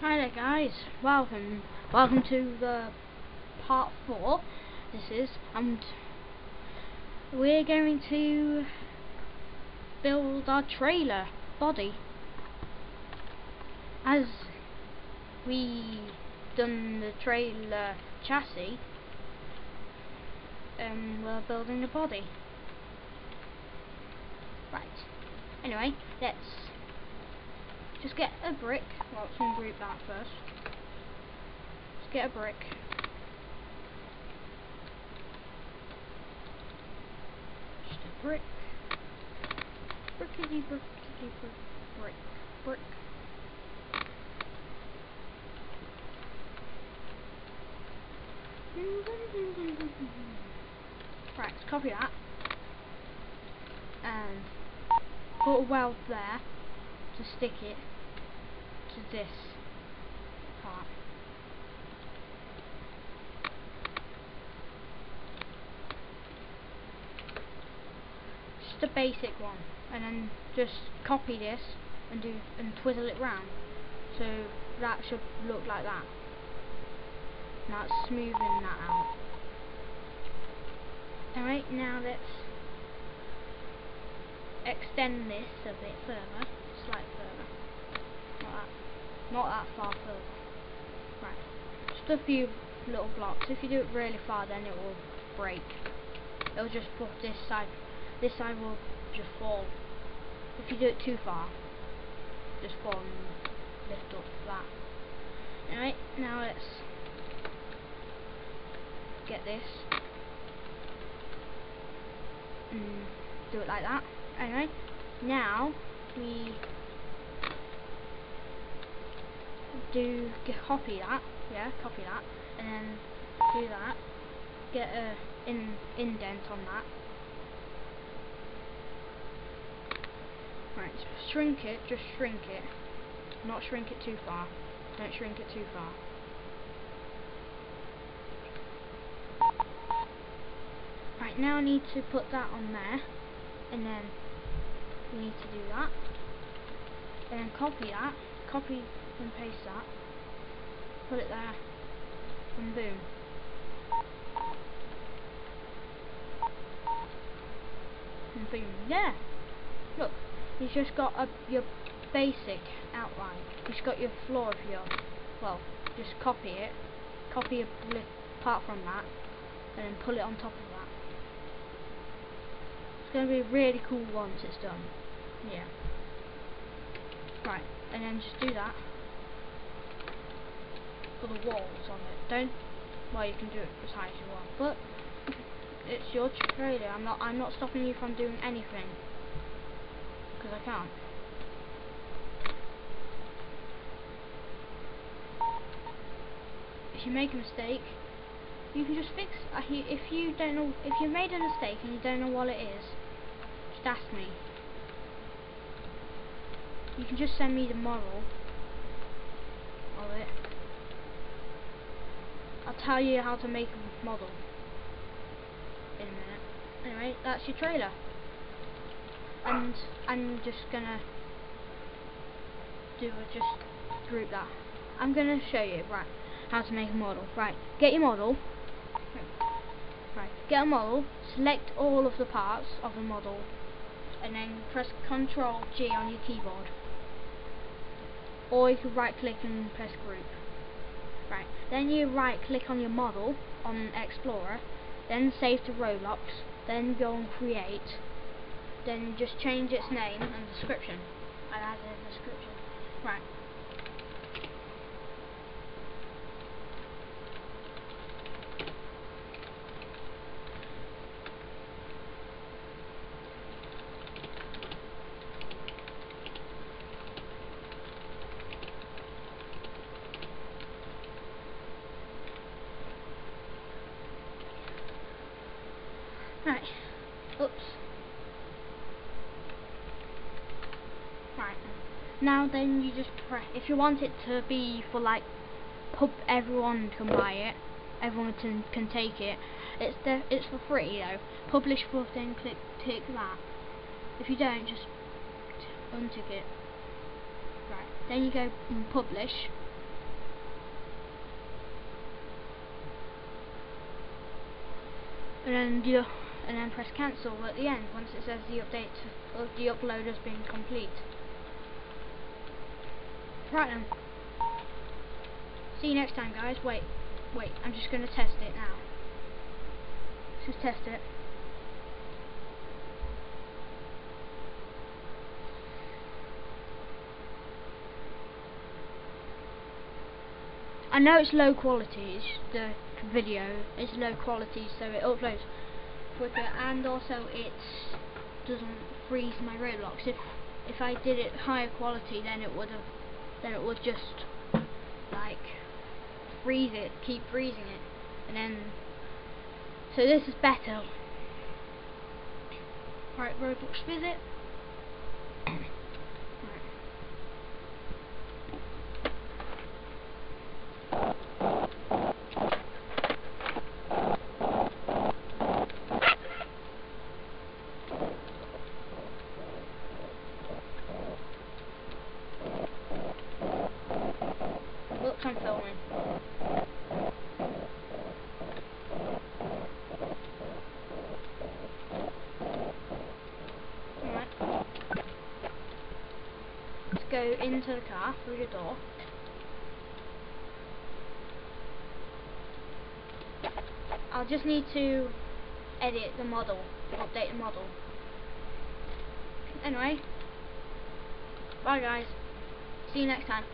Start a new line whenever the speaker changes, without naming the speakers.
Hi there guys, welcome, welcome to the part 4, this is, and we're going to build our trailer body. As we done the trailer chassis, um, we're building the body. Right, anyway, let's just get a brick. Well, let's ungroup that first. Let's get a brick. Just a brick. Brickety brickety brick. Brick. Brick. Right, let's copy that. And put a weld there to stick it to this part. Just a basic one, and then just copy this and do and twiddle it round. So that should look like that. Now it's smoothing that out. Alright, now let's extend this a bit further, further. Not that, not that far further. Right, just a few little blocks. If you do it really far, then it will break. It'll just put this side, this side will just fall. If you do it too far, just fall and lift up flat. Alright, now let's get this and do it like that. Anyway, now we do copy that, yeah, copy that, and then do that. Get a in indent on that. Right, shrink it, just shrink it. Not shrink it too far. Don't shrink it too far. Right, now I need to put that on there, and then we need to do that, and then copy that, copy and paste that, put it there, and boom. And boom, yeah! Look, you've just got a, your basic outline. You've got your floor of your, well, just copy it, copy a part from that, and then pull it on top of that. It's going to be really cool once it's done. Yeah. Right, and then just do that for the walls on it. Don't, well you can do it as high as you want, but it's your trailer. I'm not, I'm not stopping you from doing anything because I can't. If you make a mistake, you can just fix. Uh, if you don't know, if you made a mistake and you don't know what it is, just ask me. You can just send me the model of it. I'll tell you how to make a model in a minute. Anyway, that's your trailer. And I'm just gonna do a just group that. I'm gonna show you right how to make a model. Right, get your model. Right, get a model, select all of the parts of the model, and then press Control G on your keyboard. Or you can right click and press group. Right, then you right click on your model on Explorer, then save to Roblox, then go and create, then just change its name and description. And add a description. Right. Oops. Right. Now then you just press, if you want it to be for like, pub everyone can buy it, everyone can, can take it, it's the, it's for free though. Publish full thing, click, tick that. If you don't, just untick it. Right, then you go and publish. And then you and then press cancel at the end once it says the update or the upload has been complete. Right then. See you next time guys. Wait, wait, I'm just gonna test it now. Just test it. I know it's low quality, it's the video is low quality so it uploads quicker and also it doesn't freeze my Roblox. If if I did it higher quality then it would have then it would just like freeze it, keep freezing it and then so this is better. Right, Roblox visit. Oops, I'm filming. Alright. Let's go into the car through the door. I'll just need to edit the model, update the model. Anyway, bye guys. See you next time.